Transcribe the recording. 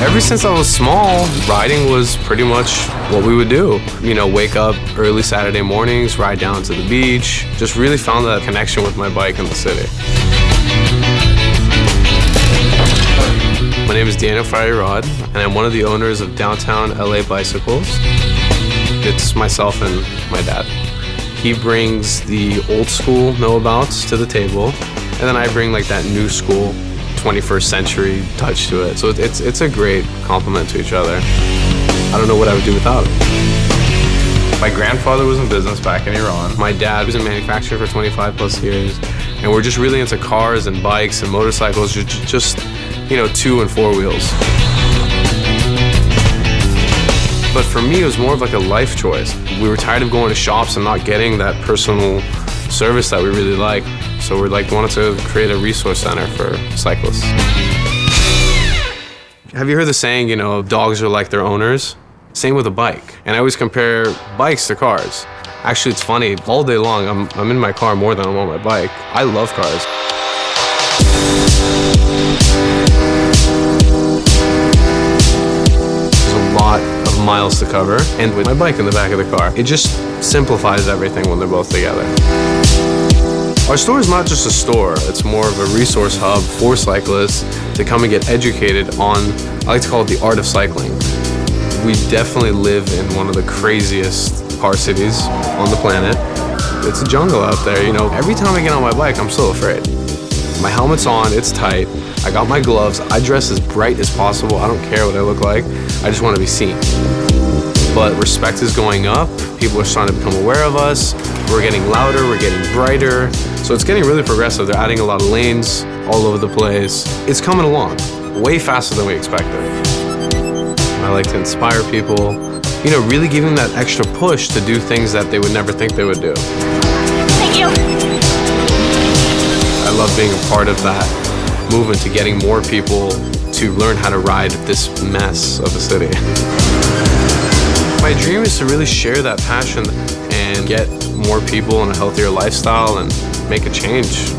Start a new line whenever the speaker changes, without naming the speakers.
Ever since I was small, riding was pretty much what we would do. You know, wake up early Saturday mornings, ride down to the beach. Just really found that connection with my bike in the city. My name is Daniel Farahirad, and I'm one of the owners of Downtown LA Bicycles. It's myself and my dad. He brings the old school know-abouts to the table, and then I bring like that new school 21st century touch to it. So it's, it's a great complement to each other. I don't know what I would do without it.
My grandfather was in business back in Iran.
My dad was in manufacturing for 25 plus years, and we're just really into cars and bikes and motorcycles, just, just you know, two and four wheels. But for me, it was more of like a life choice. We were tired of going to shops and not getting that personal service that we really like. So we like wanted to create a resource center for cyclists. Have you heard the saying, you know, dogs are like their owners? Same with a bike. And I always compare bikes to cars. Actually, it's funny, all day long, I'm, I'm in my car more than I'm on my bike. I love cars. Miles to cover, and with my bike in the back of the car. It just simplifies everything when they're both together. Our store is not just a store, it's more of a resource hub for cyclists to come and get educated on, I like to call it the art of cycling. We definitely live in one of the craziest car cities on the planet. It's a jungle out there, you know. Every time I get on my bike, I'm so afraid. My helmet's on, it's tight. I got my gloves. I dress as bright as possible. I don't care what I look like. I just want to be seen. But respect is going up. People are starting to become aware of us. We're getting louder, we're getting brighter. So it's getting really progressive. They're adding a lot of lanes all over the place. It's coming along way faster than we expected. I like to inspire people, you know, really giving that extra push to do things that they would never think they would do.
Thank you.
I love being a part of that movement to getting more people to learn how to ride this mess of a city. My dream is to really share that passion and get more people in a healthier lifestyle and make a change